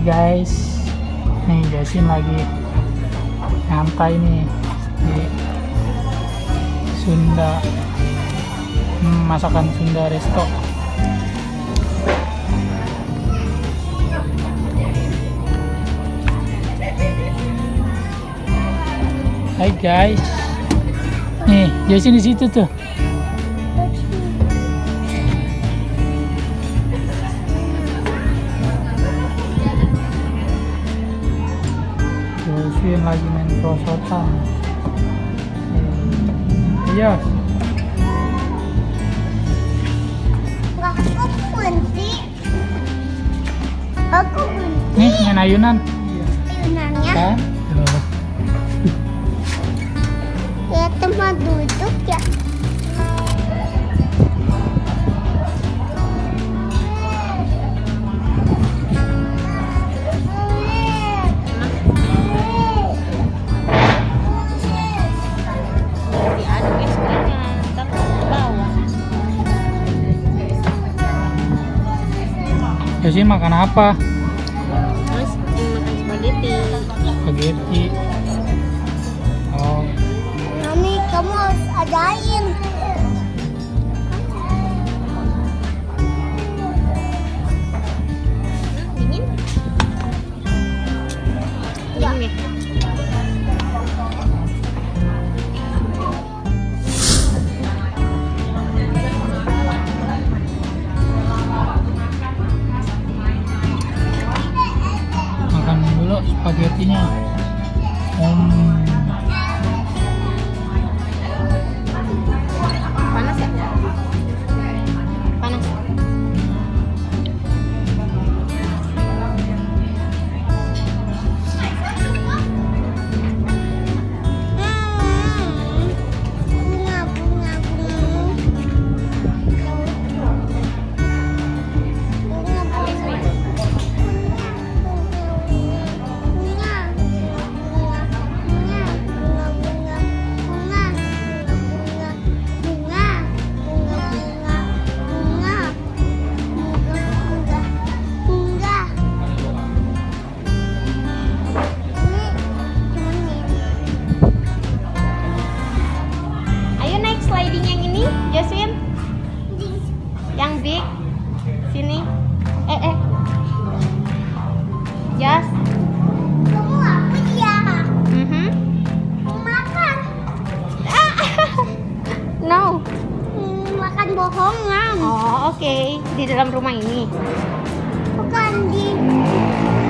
Guys, nih Jasin lagi nyantai nih di Sunda hmm, masakan Sunda resto. Hai guys, nih Jasin di situ tuh. Josin lagi main prosotan. Iya, Nggak, aku berhenti. Aku berhenti. nih main ayunan. Ayunannya Kan? Josin makan apa? Bohongan, oh oke di dalam rumah ini bukan di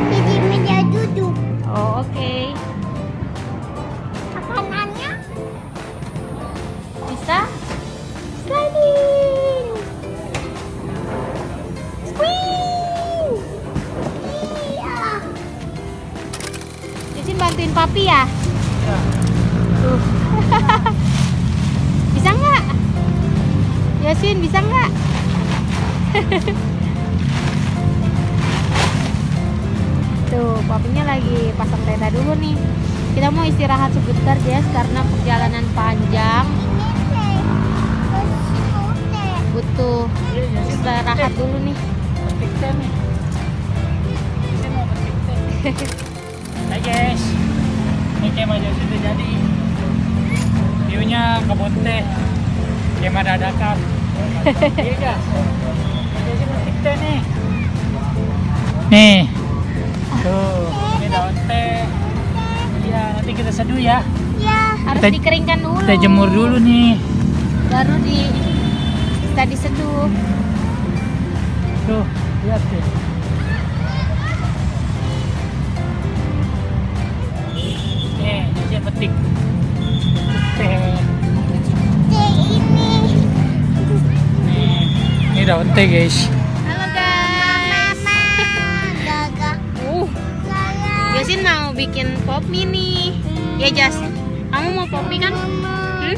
di meja duduk. oh oke Makanannya bisa sliding Swing. iya. Bantuin papi Ya. Yasin bisa nggak? Tuh, papinya lagi pasang tenda dulu nih. Kita mau istirahat sebentar, Jess, karena perjalanan panjang. Butuh istirahat dulu nih. Hai guys, ini kemah Jasin udah jadi. Viewnya kebun teh, kemah dadakan. Iya nih. Tuh, ini daun teh. Iya, nanti kita seduh ya. Ya, Harus Kita- dikeringkan dulu. Kita jemur dulu nih. Baru di kita diseduh. Tuh, lihat deh. Nih, Jasin petik. Daun teh guys. Halo guys. Gaga. Uh. Jasin mau bikin pop mie nih. Ya Jas, kamu mau pop mie kan? Hmm?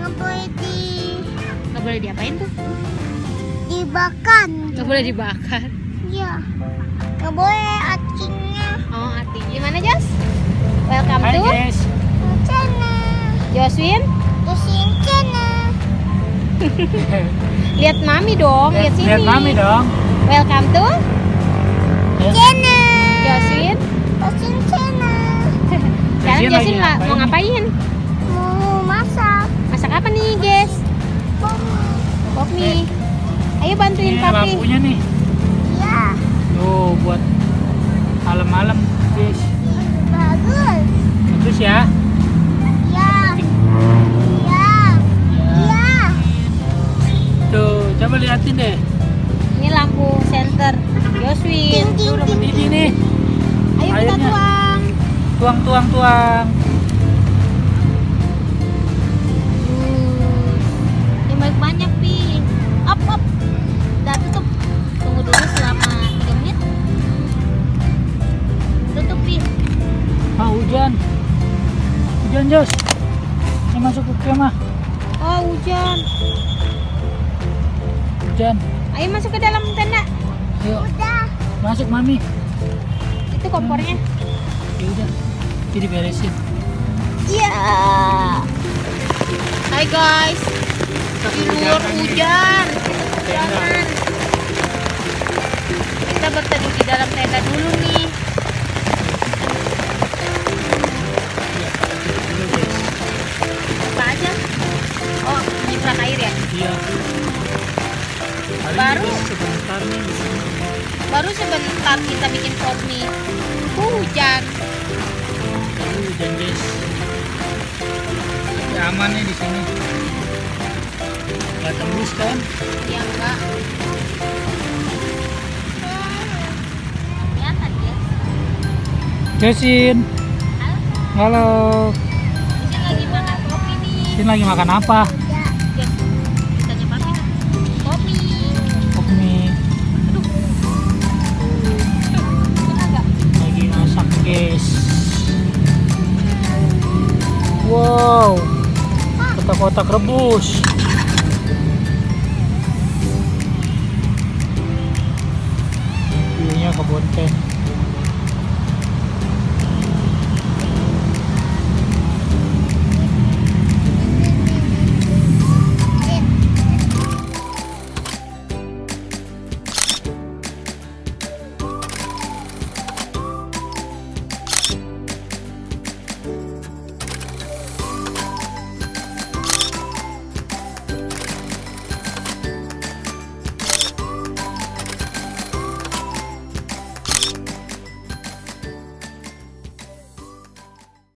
Nggak boleh di Gak boleh diapain tuh? dibakan. Gak boleh dibakar. Iya. Nggak boleh acinya. Oh, arti gimana Jas? Welcome Hai to guys. Cana. Joswin. Terusin cana. Lihat mami dong, lihat, sini. Lihat mami dong. Welcome to channel. Josin. Josin channel. Sekarang Josin lah mau ngapain? Mau masak. Masak apa nih, guys? Pop mie. Eh. Ayo bantuin Ini lampunya nih. Iya. Tuh buat malam-malam, guys. Bagus. Bagus ya. Coba liatin deh. Ini lampu senter. Yoswin. Tuh udah mendidih nih. Ayo kita tuang. Tuang, tuang, tuang. Hmm. Ini banyak banyak pi. Up up. Udah tutup. Tunggu dulu selama 3 menit. Tutup pi. Ah hujan. Hujan Jos. Ini masuk ke kemah. Oh hujan. Hujan. Ayo masuk ke dalam tenda. Yuk, Udah. masuk mami. Itu kompornya. Ya udah. Jadi beresin. Iya. Hai guys. Di luar hujan. Jangan. Kita berteduh di dalam tenda dulu nih. Baru sebentar kita bikin pop mie. Hujan. Hujan guys. Tapi aman nih di sini. Gak tembus kan? Ya enggak. Kelihatan ya. Halo. Di sini lagi makan kopi nih. Jasin lagi makan apa? Wow. Kotak-kotak rebus. View-nya kebun teh.